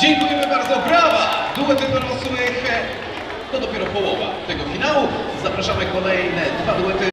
Dziękujemy bardzo, brawa! Duety dorosłych e, to dopiero połowa tego finału. Zapraszamy kolejne dwa duety.